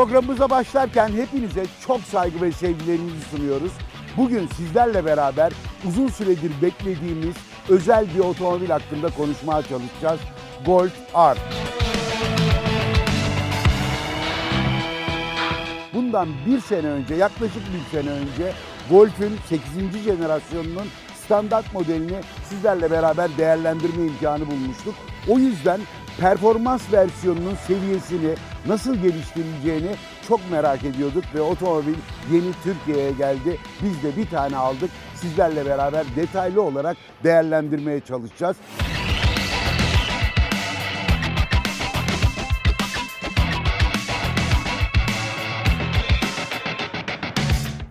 Programımıza başlarken hepinize çok saygı ve sevgilerimizi sunuyoruz. Bugün sizlerle beraber uzun süredir beklediğimiz özel bir otomobil hakkında konuşmaya çalışacağız. Golf R. Bundan bir sene önce, yaklaşık bir sene önce Golf'ün 8. jenerasyonunun standart modelini sizlerle beraber değerlendirme imkanı bulmuştuk. O yüzden performans versiyonunun seviyesini nasıl geliştirileceğini çok merak ediyorduk ve otomobil yeni Türkiye'ye geldi. Biz de bir tane aldık. Sizlerle beraber detaylı olarak değerlendirmeye çalışacağız.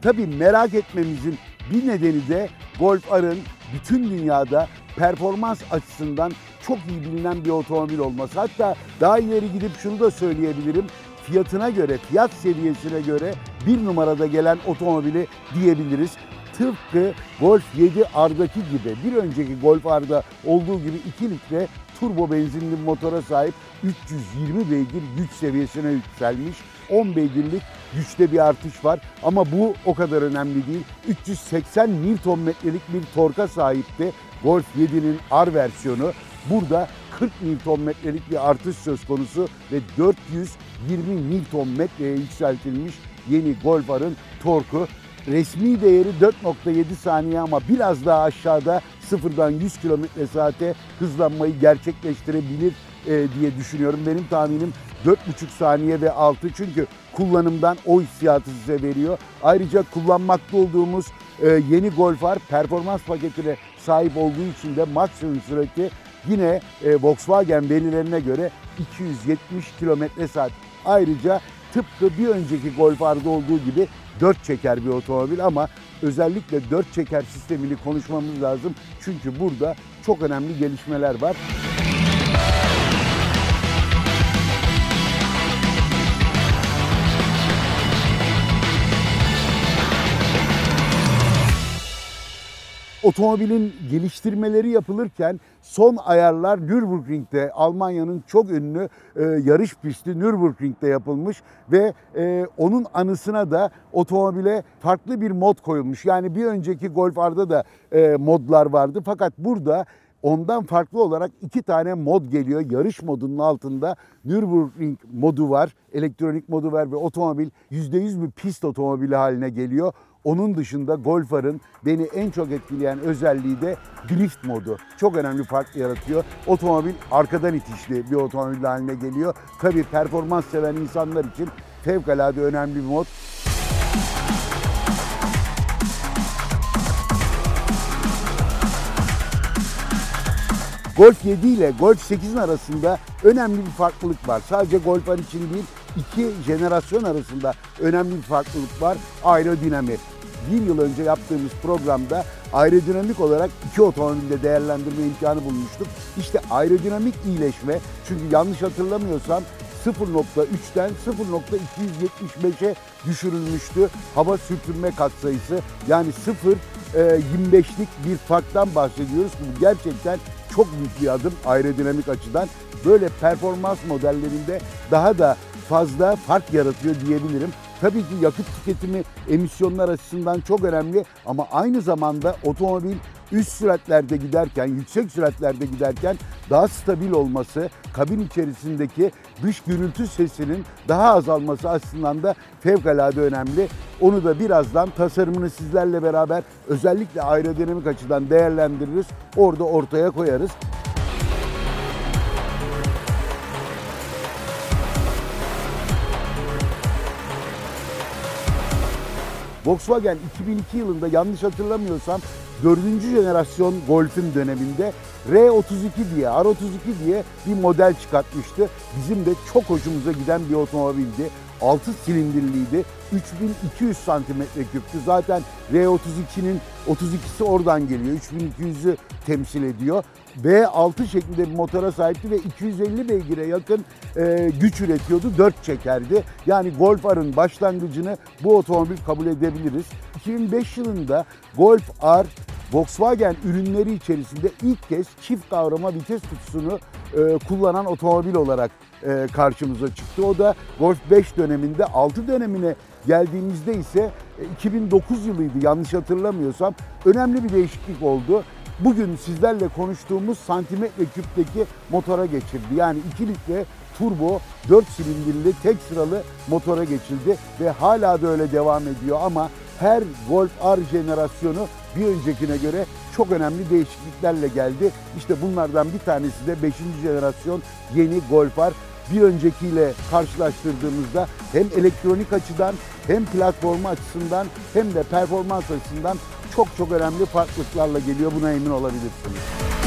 Tabii merak etmemizin bir nedeni de Golf R'ın bütün dünyada performans açısından çok iyi bilinen bir otomobil olması. Hatta daha ileri gidip şunu da söyleyebilirim. Fiyatına göre, fiyat seviyesine göre bir numarada gelen otomobili diyebiliriz. Tıpkı Golf 7 R'daki gibi, bir önceki Golf R'da olduğu gibi 2 litre turbo benzinli motora sahip 320 beygir güç seviyesine yükselmiş. 10 beygirlik güçte bir artış var ama bu o kadar önemli değil. 380 Nm'lik bir torka sahipti Golf 7'nin R versiyonu. Burada 40 Nm'lik bir artış söz konusu ve 420 Nm'ye yükseltilmiş yeni Golf R'ın torku. Resmi değeri 4.7 saniye ama biraz daha aşağıda sıfırdan 100 km saate hızlanmayı gerçekleştirebilir e, diye düşünüyorum. Benim tahminim 4.5 saniye ve altı çünkü kullanımdan o hissiyatı size veriyor. Ayrıca kullanmakta olduğumuz e, yeni Golf R performans paketine sahip olduğu için de maksimum sürati yine e, Volkswagen verilerine göre 270 km saat. Ayrıca tıpkı bir önceki Golf R'da olduğu gibi 4 çeker bir otomobil ama özellikle 4 çeker sistemini konuşmamız lazım. Çünkü burada çok önemli gelişmeler var. Otomobilin geliştirmeleri yapılırken son ayarlar Nürburgring'de Almanya'nın çok ünlü e, yarış pisti Nürburgring'de yapılmış ve e, onun anısına da otomobile farklı bir mod koyulmuş. Yani bir önceki Golf R'da da e, modlar vardı fakat burada Ondan farklı olarak iki tane mod geliyor. Yarış modunun altında Nürburgring modu var, elektronik modu var ve otomobil %100 bir pist otomobili haline geliyor. Onun dışında Golf R'ın beni en çok etkileyen özelliği de drift modu. Çok önemli fark yaratıyor. Otomobil arkadan itişli bir otomobil haline geliyor. Tabii performans seven insanlar için fevkalade önemli bir mod. Golf 7 ile Golf 8'in arasında önemli bir farklılık var. Sadece Golf için değil, iki jenerasyon arasında önemli bir farklılık var. Aerodinami. Bir yıl önce yaptığımız programda aerodinamik olarak iki otomobilde değerlendirme imkanı bulmuştuk. İşte aerodinamik iyileşme, çünkü yanlış hatırlamıyorsam 0.3'ten 0.275'e düşürülmüştü hava sürtünme katsayısı. Yani 0 25'lik bir farktan bahsediyoruz. Bu gerçekten çok büyük bir adım aerodinamik açıdan. Böyle performans modellerinde daha da fazla fark yaratıyor diyebilirim. Tabii ki yakıt tüketimi emisyonlar açısından çok önemli ama aynı zamanda otomobil üst süratlerde giderken, yüksek süratlerde giderken daha stabil olması, kabin içerisindeki dış gürültü sesinin daha azalması açısından da fevkalade önemli. Onu da birazdan tasarımını sizlerle beraber özellikle aerodinamik açıdan değerlendiririz. Orada ortaya koyarız. Volkswagen 2002 yılında yanlış hatırlamıyorsam 4. jenerasyon Golf'ün döneminde R32 diye, R32 diye bir model çıkartmıştı. Bizim de çok hoşumuza giden bir otomobildi. 6 silindirliydi. 3200 santimetre küptü. Zaten R32'nin 32'si oradan geliyor. 3200'ü temsil ediyor. V6 şeklinde bir motora sahipti ve 250 beygire yakın e, güç üretiyordu. 4 çekerdi. Yani Golf R'ın başlangıcını bu otomobil kabul edebiliriz. 2005 yılında Golf R Volkswagen ürünleri içerisinde ilk kez çift kavrama vites kutusunu e, kullanan otomobil olarak e, karşımıza çıktı. O da Golf 5 döneminde 6 dönemine geldiğimizde ise e, 2009 yılıydı yanlış hatırlamıyorsam. Önemli bir değişiklik oldu. Bugün sizlerle konuştuğumuz santimetre küpteki motora geçildi. Yani 2 litre turbo 4 silindirli tek sıralı motora geçildi ve hala da öyle devam ediyor ama her Golf R jenerasyonu bir öncekine göre çok önemli değişikliklerle geldi. İşte bunlardan bir tanesi de 5. jenerasyon yeni Golf R. Bir öncekiyle karşılaştırdığımızda hem elektronik açıdan hem platformu açısından hem de performans açısından çok çok önemli farklılıklarla geliyor. Buna emin olabilirsiniz.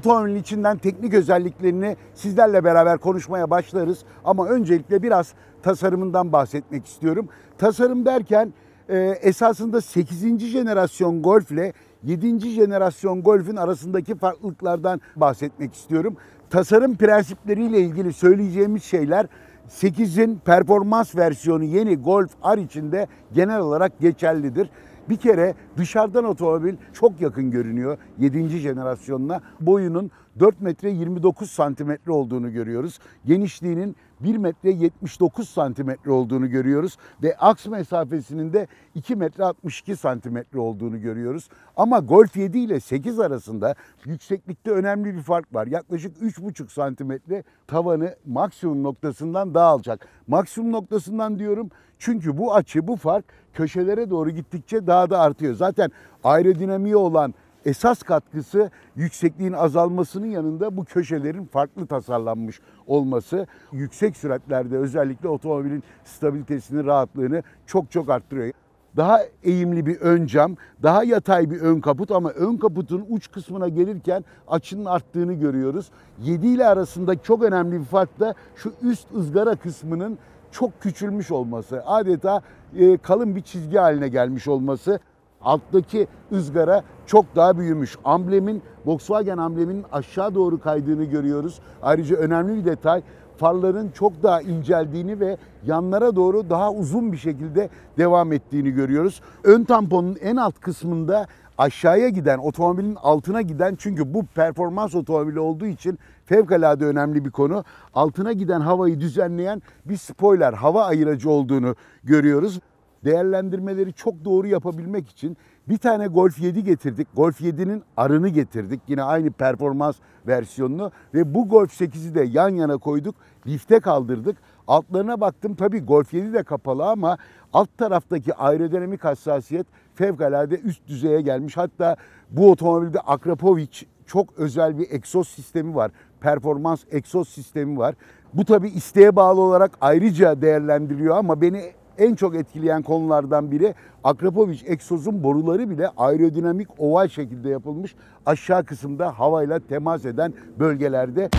Otomobilin içinden teknik özelliklerini sizlerle beraber konuşmaya başlarız. Ama öncelikle biraz tasarımından bahsetmek istiyorum. Tasarım derken e, esasında 8. jenerasyon Golf ile 7. jenerasyon Golf'ün arasındaki farklılıklardan bahsetmek istiyorum. Tasarım prensipleriyle ilgili söyleyeceğimiz şeyler 8'in performans versiyonu yeni Golf R içinde genel olarak geçerlidir. Bir kere dışarıdan otomobil çok yakın görünüyor 7. jenerasyonuna. Boyunun 4 metre 29 santimetre olduğunu görüyoruz. Genişliğinin 1 metre 79 santimetre olduğunu görüyoruz. Ve aks mesafesinin de 2 metre 62 santimetre olduğunu görüyoruz. Ama Golf 7 ile 8 arasında yükseklikte önemli bir fark var. Yaklaşık 3,5 santimetre tavanı maksimum noktasından daha alacak. Maksimum noktasından diyorum çünkü bu açı, bu fark köşelere doğru gittikçe daha da artıyor. Zaten aerodinamiği olan esas katkısı yüksekliğin azalmasının yanında bu köşelerin farklı tasarlanmış olması yüksek süratlerde özellikle otomobilin stabilitesini, rahatlığını çok çok arttırıyor. Daha eğimli bir ön cam, daha yatay bir ön kaput ama ön kaputun uç kısmına gelirken açının arttığını görüyoruz. 7 ile arasında çok önemli bir fark da şu üst ızgara kısmının çok küçülmüş olması, adeta e, kalın bir çizgi haline gelmiş olması. Alttaki ızgara çok daha büyümüş. Amblemin, Volkswagen ambleminin aşağı doğru kaydığını görüyoruz. Ayrıca önemli bir detay farların çok daha inceldiğini ve yanlara doğru daha uzun bir şekilde devam ettiğini görüyoruz. Ön tamponun en alt kısmında aşağıya giden, otomobilin altına giden çünkü bu performans otomobili olduğu için fevkalade önemli bir konu. Altına giden havayı düzenleyen bir spoiler, hava ayıracı olduğunu görüyoruz. Değerlendirmeleri çok doğru yapabilmek için bir tane Golf 7 getirdik. Golf 7'nin arını getirdik. Yine aynı performans versiyonunu ve bu Golf 8'i de yan yana koyduk. Lifte kaldırdık. Altlarına baktım tabii Golf 7 de kapalı ama alt taraftaki aerodinamik hassasiyet fevkalade üst düzeye gelmiş. Hatta bu otomobilde Akrapovic çok özel bir egzoz sistemi var. Performans egzoz sistemi var. Bu tabii isteğe bağlı olarak ayrıca değerlendiriliyor ama beni en çok etkileyen konulardan biri Akrapovic egzozun boruları bile aerodinamik oval şekilde yapılmış. Aşağı kısımda havayla temas eden bölgelerde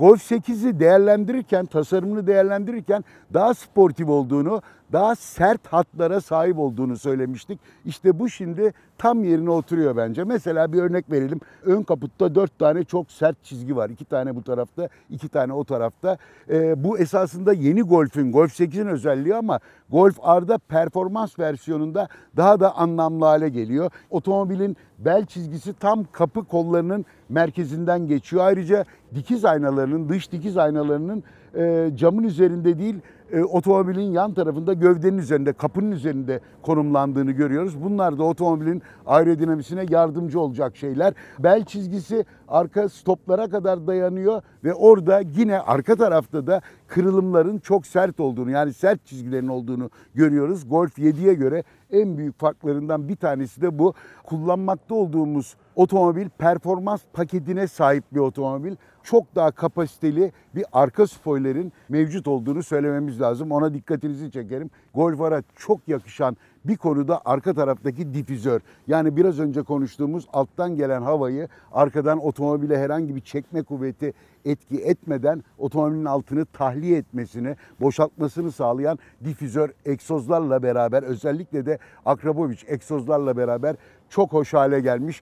Golf 8'i değerlendirirken, tasarımını değerlendirirken daha sportif olduğunu, daha sert hatlara sahip olduğunu söylemiştik. İşte bu şimdi tam yerine oturuyor bence. Mesela bir örnek verelim. Ön kaputta dört tane çok sert çizgi var. İki tane bu tarafta, iki tane o tarafta. Ee, bu esasında yeni Golf'ün, Golf 8'in özelliği ama Golf R'da performans versiyonunda daha da anlamlı hale geliyor. Otomobilin bel çizgisi tam kapı kollarının merkezinden geçiyor. Ayrıca dikiz aynalarının, dış dikiz aynalarının e, camın üzerinde değil e, otomobilin yan tarafında gövdenin üzerinde, kapının üzerinde konumlandığını görüyoruz. Bunlar da otomobilin aerodinamisine yardımcı olacak şeyler. Bel çizgisi arka stoplara kadar dayanıyor ve orada yine arka tarafta da kırılımların çok sert olduğunu yani sert çizgilerin olduğunu görüyoruz. Golf 7'ye göre en büyük farklarından bir tanesi de bu. Kullanmakta olduğumuz otomobil performans paketine sahip bir otomobil. Çok daha kapasiteli bir arka spoilerin mevcut olduğunu söylememiz lazım. Ona dikkatinizi çekerim. Golf çok yakışan bir konuda arka taraftaki difüzör. Yani biraz önce konuştuğumuz alttan gelen havayı arkadan otomobile herhangi bir çekme kuvveti etki etmeden otomobilin altını tahliye etmesini, boşaltmasını sağlayan difüzör egzozlarla beraber özellikle de Akrapovic egzozlarla beraber çok hoş hale gelmiş.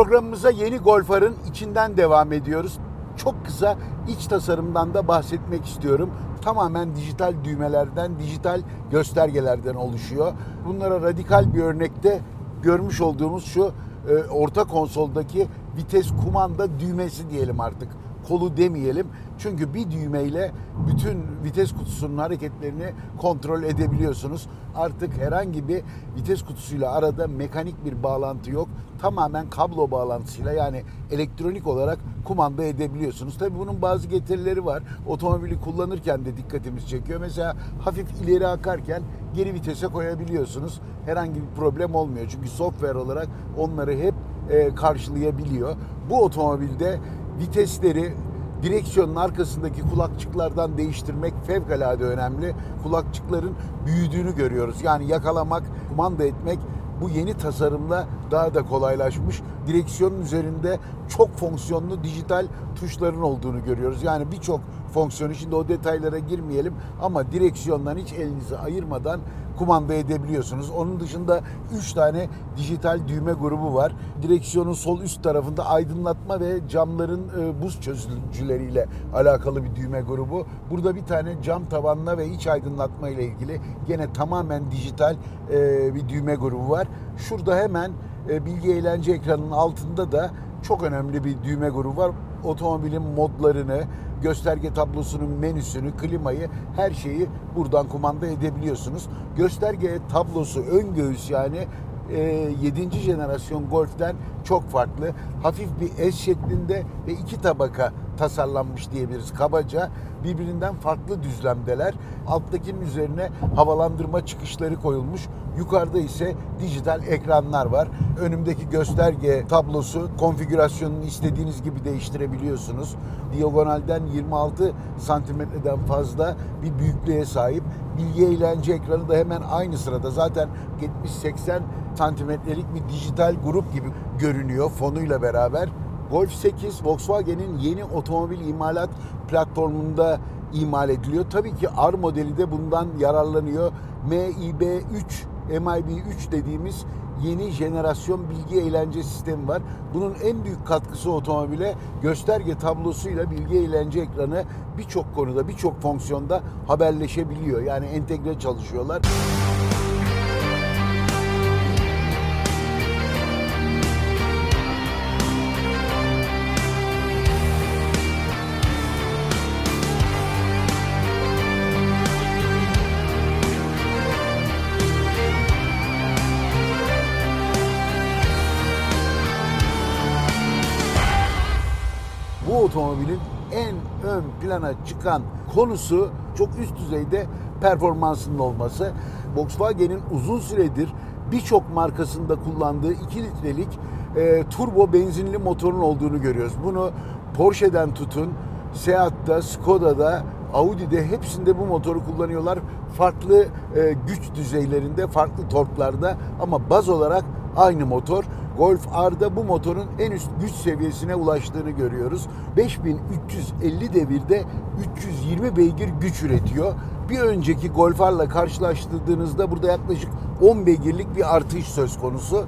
Programımıza yeni Golf R'ın içinden devam ediyoruz. Çok kısa iç tasarımdan da bahsetmek istiyorum. Tamamen dijital düğmelerden, dijital göstergelerden oluşuyor. Bunlara radikal bir örnekte görmüş olduğumuz şu e, orta konsoldaki vites kumanda düğmesi diyelim artık kolu demeyelim. Çünkü bir düğmeyle bütün vites kutusunun hareketlerini kontrol edebiliyorsunuz. Artık herhangi bir vites kutusuyla arada mekanik bir bağlantı yok. Tamamen kablo bağlantısıyla yani elektronik olarak kumanda edebiliyorsunuz. Tabii bunun bazı getirileri var. Otomobili kullanırken de dikkatimiz çekiyor. Mesela hafif ileri akarken geri vitese koyabiliyorsunuz. Herhangi bir problem olmuyor. Çünkü software olarak onları hep e, karşılayabiliyor. Bu otomobilde vitesleri direksiyonun arkasındaki kulakçıklardan değiştirmek fevkalade önemli. Kulakçıkların büyüdüğünü görüyoruz. Yani yakalamak, kumanda etmek bu yeni tasarımla daha da kolaylaşmış. Direksiyonun üzerinde çok fonksiyonlu dijital tuşların olduğunu görüyoruz. Yani birçok fonksiyonu şimdi o detaylara girmeyelim ama direksiyondan hiç elinizi ayırmadan kumanda edebiliyorsunuz. Onun dışında 3 tane dijital düğme grubu var. Direksiyonun sol üst tarafında aydınlatma ve camların e, buz çözücüleriyle alakalı bir düğme grubu. Burada bir tane cam tavanla ve iç aydınlatma ile ilgili gene tamamen dijital e, bir düğme grubu var. Şurada hemen e, bilgi eğlence ekranının altında da çok önemli bir düğme grubu var. Otomobilin modlarını, gösterge tablosunun menüsünü, klimayı, her şeyi buradan kumanda edebiliyorsunuz. Gösterge tablosu ön göğüs yani 7. jenerasyon Golf'ten çok farklı. Hafif bir S şeklinde ve iki tabaka tasarlanmış diyebiliriz kabaca. Birbirinden farklı düzlemdeler. Alttakinin üzerine havalandırma çıkışları koyulmuş. Yukarıda ise dijital ekranlar var. Önümdeki gösterge tablosu konfigürasyonunu istediğiniz gibi değiştirebiliyorsunuz. Diagonalden 26 santimetreden fazla bir büyüklüğe sahip. Bilgi eğlence ekranı da hemen aynı sırada. Zaten 70-80 santimetrelik bir dijital grup gibi görünüyor fonuyla beraber. Golf 8 Volkswagen'in yeni otomobil imalat platformunda imal ediliyor. Tabii ki R modeli de bundan yararlanıyor. MIB3 MIB3 dediğimiz yeni jenerasyon bilgi eğlence sistemi var. Bunun en büyük katkısı otomobile gösterge tablosuyla bilgi eğlence ekranı birçok konuda, birçok fonksiyonda haberleşebiliyor. Yani entegre çalışıyorlar. Otomobilin en ön plana çıkan konusu çok üst düzeyde performansının olması. Volkswagen'in uzun süredir birçok markasında kullandığı 2 litrelik e, turbo benzinli motorun olduğunu görüyoruz. Bunu Porsche'den tutun, Seat'ta, Skoda'da, Audi'de hepsinde bu motoru kullanıyorlar. Farklı e, güç düzeylerinde, farklı torklarda ama baz olarak aynı motor. Golf R'da bu motorun en üst güç seviyesine ulaştığını görüyoruz. 5350 devirde 320 beygir güç üretiyor. Bir önceki Golf R'la karşılaştırdığınızda burada yaklaşık 10 beygirlik bir artış söz konusu.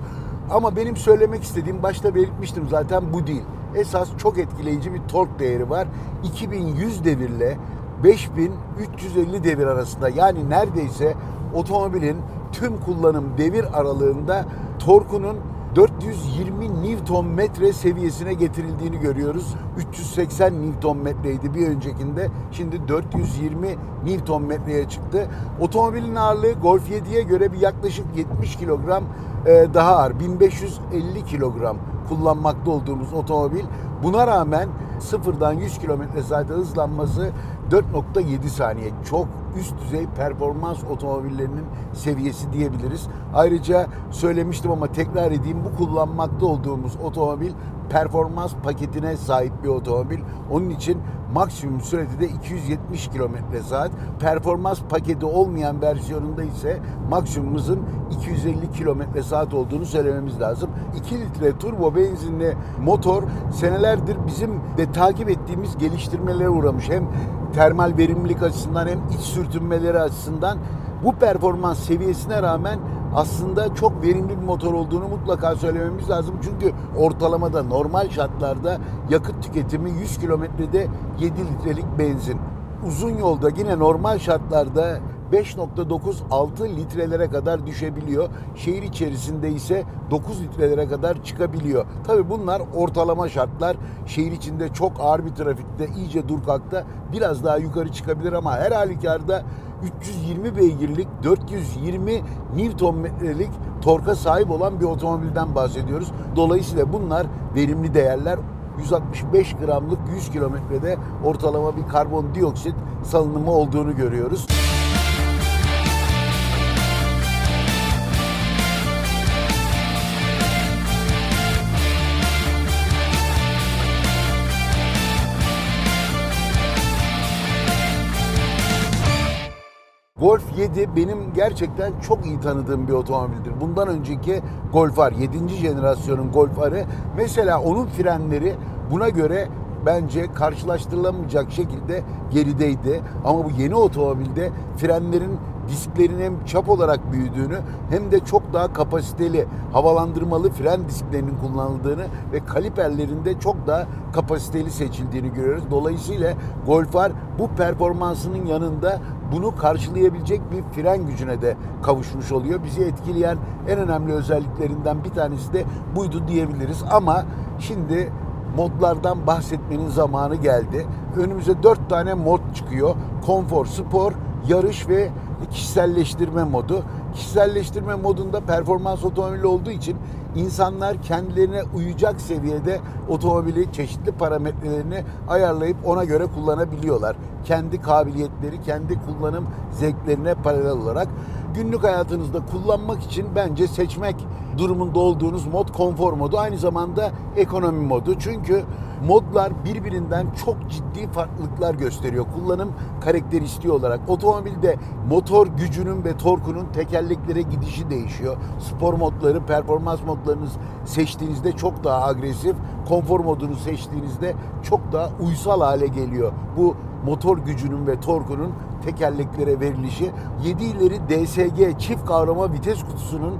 Ama benim söylemek istediğim başta belirtmiştim zaten bu değil. Esas çok etkileyici bir tork değeri var. 2100 devirle 5350 devir arasında yani neredeyse otomobilin tüm kullanım devir aralığında torkunun 420 Newton metre seviyesine getirildiğini görüyoruz. 380 Newton metreydi bir öncekinde. Şimdi 420 Newton metreye çıktı. Otomobilin ağırlığı Golf 7'ye göre bir yaklaşık 70 kilogram e, daha ağır. 1550 kilogram kullanmakta olduğumuz otomobil. Buna rağmen sıfırdan 100 kilometre saate hızlanması 4.7 saniye. Çok üst düzey performans otomobillerinin seviyesi diyebiliriz. Ayrıca söylemiştim ama tekrar edeyim bu kullanmakta olduğumuz otomobil performans paketine sahip bir otomobil. Onun için maksimum sürede de 270 km saat. Performans paketi olmayan versiyonunda ise maksimumumuzun 250 km saat olduğunu söylememiz lazım. 2 litre turbo benzinli motor senelerdir bizim de takip ettiğimiz geliştirmelere uğramış. Hem termal verimlilik açısından hem iç sürtünmeleri açısından bu performans seviyesine rağmen aslında çok verimli bir motor olduğunu mutlaka söylememiz lazım. Çünkü ortalamada normal şartlarda yakıt tüketimi 100 kilometrede 7 litrelik benzin. Uzun yolda yine normal şartlarda 5.9-6 litrelere kadar düşebiliyor. Şehir içerisinde ise 9 litrelere kadar çıkabiliyor. Tabii bunlar ortalama şartlar. Şehir içinde çok ağır bir trafikte iyice dur kalkta biraz daha yukarı çıkabilir ama her halükarda 320 beygirlik 420 Newton metrelik torka sahip olan bir otomobilden bahsediyoruz. Dolayısıyla bunlar verimli değerler. 165 gramlık 100 kilometrede ortalama bir karbondioksit salınımı olduğunu görüyoruz. Golf 7 benim gerçekten çok iyi tanıdığım bir otomobildir. Bundan önceki Golf R, 7. jenerasyonun Golf R'ı mesela onun frenleri buna göre bence karşılaştırılamayacak şekilde gerideydi. Ama bu yeni otomobilde frenlerin disklerin hem çap olarak büyüdüğünü hem de çok daha kapasiteli havalandırmalı fren disklerinin kullanıldığını ve kaliperlerinde çok daha kapasiteli seçildiğini görüyoruz. Dolayısıyla Golf R bu performansının yanında bunu karşılayabilecek bir fren gücüne de kavuşmuş oluyor. Bizi etkileyen en önemli özelliklerinden bir tanesi de buydu diyebiliriz. Ama şimdi modlardan bahsetmenin zamanı geldi. Önümüze dört tane mod çıkıyor. Konfor, spor, yarış ve kişiselleştirme modu. Kişiselleştirme modunda performans otomobili olduğu için insanlar kendilerine uyacak seviyede otomobili çeşitli parametrelerini ayarlayıp ona göre kullanabiliyorlar. Kendi kabiliyetleri, kendi kullanım zevklerine paralel olarak günlük hayatınızda kullanmak için bence seçmek durumunda olduğunuz mod konfor modu aynı zamanda ekonomi modu. Çünkü modlar birbirinden çok ciddi farklılıklar gösteriyor. Kullanım karakteristiği olarak. Otomobilde motor gücünün ve torkunun tekerleklere gidişi değişiyor. Spor modları, performans modlarınız seçtiğinizde çok daha agresif, konfor modunu seçtiğinizde çok daha uysal hale geliyor. Bu motor gücünün ve torkunun tekerleklere verilişi 7 ileri DSG çift kavrama vites kutusunun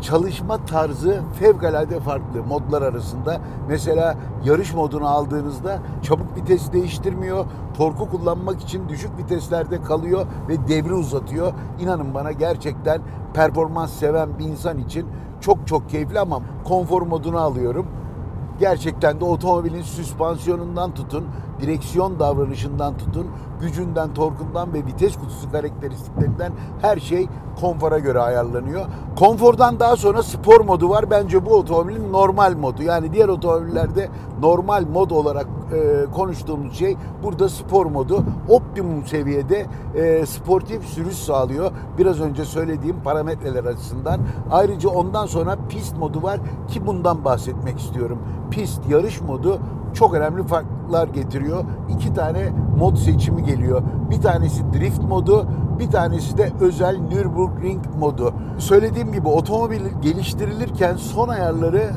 çalışma tarzı fevkalade farklı modlar arasında. Mesela yarış modunu aldığınızda çabuk vites değiştirmiyor. Torku kullanmak için düşük viteslerde kalıyor ve devri uzatıyor. İnanın bana gerçekten performans seven bir insan için çok çok keyifli ama konfor modunu alıyorum. Gerçekten de otomobilin süspansiyonundan tutun, direksiyon davranışından tutun, gücünden, torkundan ve vites kutusu karakteristiklerinden her şey konfora göre ayarlanıyor. Konfordan daha sonra spor modu var. Bence bu otomobilin normal modu. Yani diğer otomobillerde normal mod olarak e, konuştuğumuz şey burada spor modu. Optimum seviyede e, sportif sürüş sağlıyor. Biraz önce söylediğim parametreler açısından. Ayrıca ondan sonra pist modu var ki bundan bahsetmek istiyorum. Pist yarış modu çok önemli farklar getiriyor. İki tane mod seçimi geliyor. Bir tanesi drift modu, bir tanesi de özel Nürburgring modu. Söylediğim gibi otomobil geliştirilirken son ayarları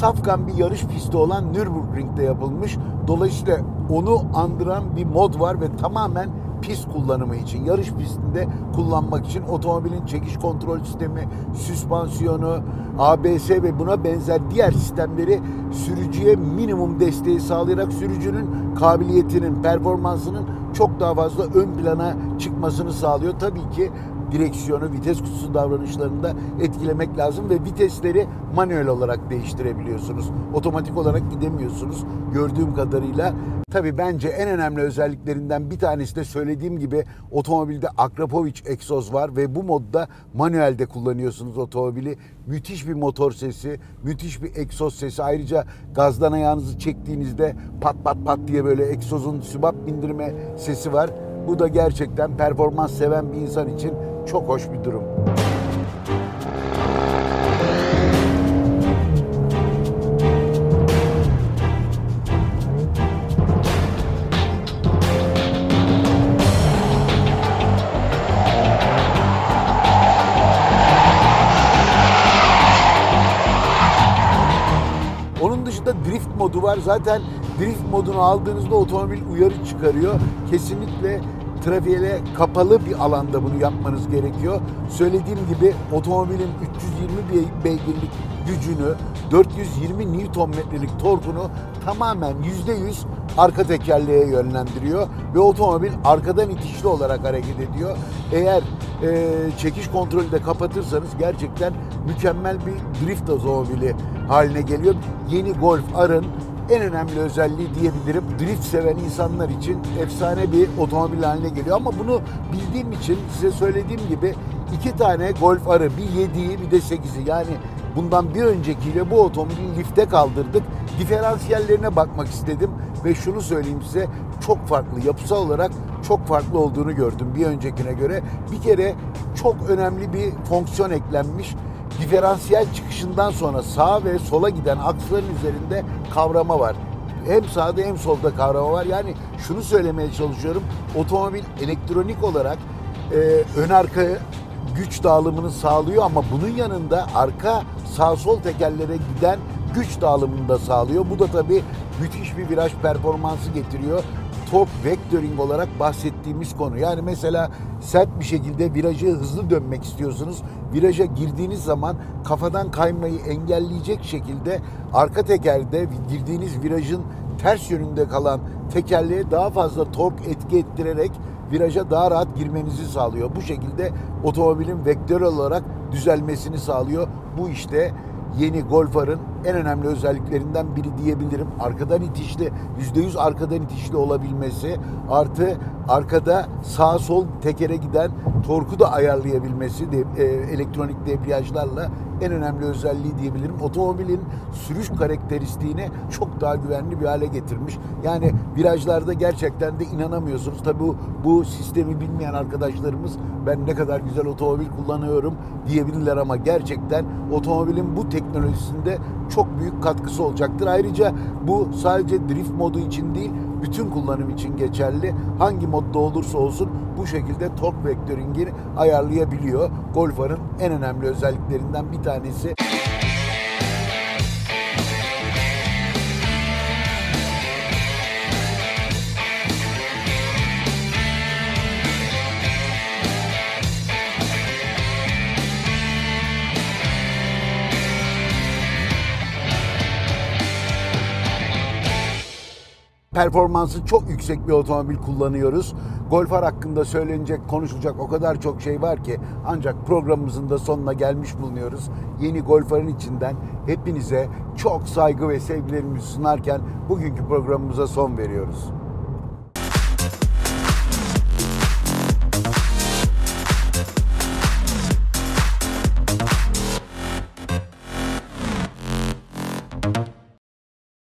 safkan bir yarış pisti olan Nürburgring'de yapılmış. Dolayısıyla onu andıran bir mod var ve tamamen pist kullanımı için, yarış pistinde kullanmak için otomobilin çekiş kontrol sistemi, süspansiyonu, ABS ve buna benzer diğer sistemleri sürücüye minimum desteği sağlayarak sürücünün kabiliyetinin, performansının çok daha fazla ön plana çıkmasını sağlıyor. Tabii ki direksiyonu, vites kutusu davranışlarında etkilemek lazım ve vitesleri manuel olarak değiştirebiliyorsunuz. Otomatik olarak gidemiyorsunuz gördüğüm kadarıyla. Tabii bence en önemli özelliklerinden bir tanesi de söylediğim gibi otomobilde Akrapovic egzoz var ve bu modda manuelde kullanıyorsunuz otomobili. Müthiş bir motor sesi, müthiş bir egzoz sesi. Ayrıca gazdan ayağınızı çektiğinizde pat pat pat diye böyle egzozun sübap bindirme sesi var. Bu da gerçekten performans seven bir insan için çok hoş bir durum. Onun dışında drift modu var. Zaten drift modunu aldığınızda otomobil uyarı çıkarıyor. Kesinlikle trafiğe kapalı bir alanda bunu yapmanız gerekiyor. Söylediğim gibi otomobilin 320 be- beygirlik gücünü, 420 Nm'lik torkunu tamamen %100 arka tekerleğe yönlendiriyor ve otomobil arkadan itişli olarak hareket ediyor. Eğer e, çekiş kontrolü de kapatırsanız gerçekten mükemmel bir drift otomobili haline geliyor. Yeni Golf R'ın en önemli özelliği diyebilirim. Drift seven insanlar için efsane bir otomobil haline geliyor. Ama bunu bildiğim için size söylediğim gibi iki tane Golf R'ı bir 7'yi bir de 8'i yani bundan bir öncekiyle bu otomobili lifte kaldırdık. Diferansiyellerine bakmak istedim ve şunu söyleyeyim size çok farklı yapısal olarak çok farklı olduğunu gördüm bir öncekine göre. Bir kere çok önemli bir fonksiyon eklenmiş diferansiyel çıkışından sonra sağa ve sola giden aksların üzerinde kavrama var. Hem sağda hem solda kavrama var. Yani şunu söylemeye çalışıyorum. Otomobil elektronik olarak e, ön arka güç dağılımını sağlıyor ama bunun yanında arka sağ sol tekerlere giden güç dağılımını da sağlıyor. Bu da tabii müthiş bir viraj performansı getiriyor torque vectoring olarak bahsettiğimiz konu. Yani mesela sert bir şekilde virajı hızlı dönmek istiyorsunuz. Viraja girdiğiniz zaman kafadan kaymayı engelleyecek şekilde arka tekerde girdiğiniz virajın ters yönünde kalan tekerleğe daha fazla tork etki ettirerek viraja daha rahat girmenizi sağlıyor. Bu şekilde otomobilin vektörel olarak düzelmesini sağlıyor. Bu işte yeni Golf R'ın en önemli özelliklerinden biri diyebilirim. Arkadan itişli, %100 arkadan itişli olabilmesi artı arkada sağ sol tekere giden torku da ayarlayabilmesi de, e, elektronik debriyajlarla en önemli özelliği diyebilirim. Otomobilin sürüş karakteristiğini çok daha güvenli bir hale getirmiş. Yani virajlarda gerçekten de inanamıyorsunuz. Tabii bu, bu sistemi bilmeyen arkadaşlarımız ben ne kadar güzel otomobil kullanıyorum diyebilirler ama gerçekten otomobilin bu teknolojisinde çok büyük katkısı olacaktır. Ayrıca bu sadece drift modu için değil, bütün kullanım için geçerli. Hangi modda olursa olsun bu şekilde torque vectoring'i ayarlayabiliyor. Golf R'ın en önemli özelliklerinden bir tanesi. Performansı çok yüksek bir otomobil kullanıyoruz. Golf hakkında söylenecek, konuşulacak o kadar çok şey var ki ancak programımızın da sonuna gelmiş bulunuyoruz. Yeni Golf içinden hepinize çok saygı ve sevgilerimizi sunarken bugünkü programımıza son veriyoruz.